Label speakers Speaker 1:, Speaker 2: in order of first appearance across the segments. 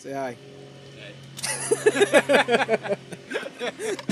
Speaker 1: Say hi.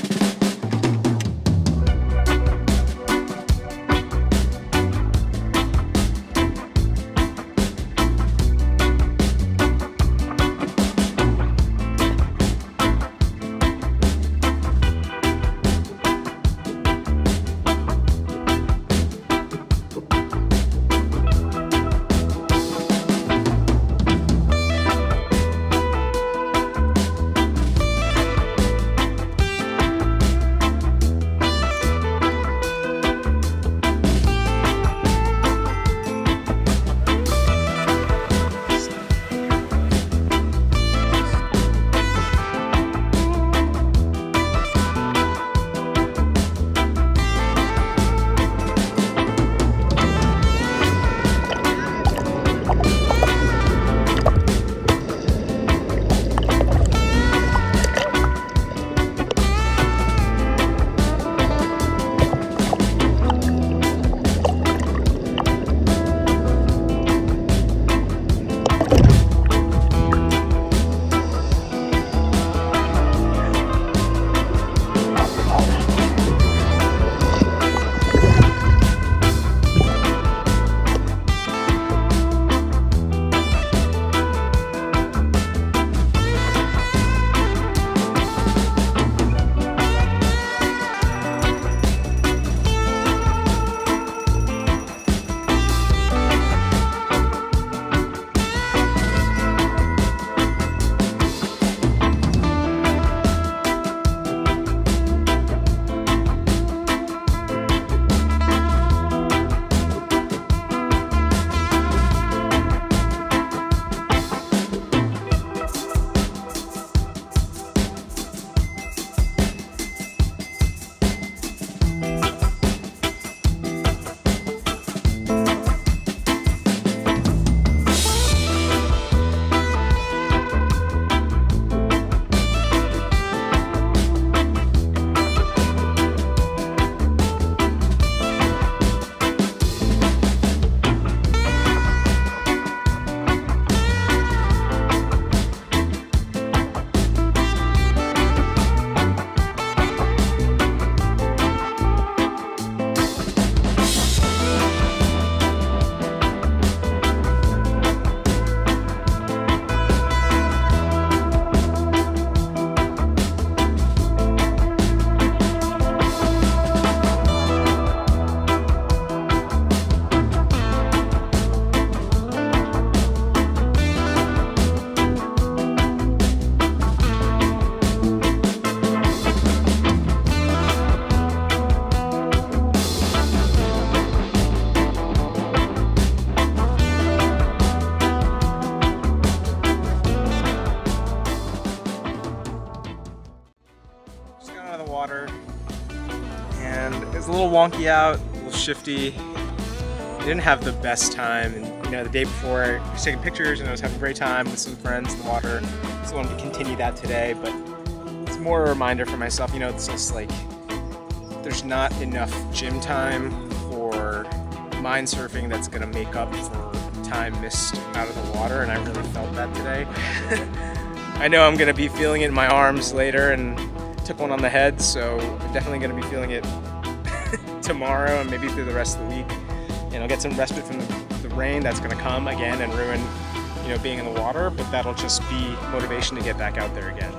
Speaker 1: water and it's a little wonky out, a little shifty. I didn't have the best time and you know the day before I was taking pictures and I was having a great time with some friends in the water. I wanted to continue that today, but it's more a reminder for myself, you know, it's just like there's not enough gym time for mind surfing that's gonna make up for time missed out of the water and I really felt that today. I know I'm gonna be feeling it in my arms later and took one on the head, so I'm definitely gonna be feeling it tomorrow and maybe through the rest of the week. And I'll get some respite from the, the rain that's gonna come again and ruin, you know, being in the water, but that'll just be motivation to get back out there again.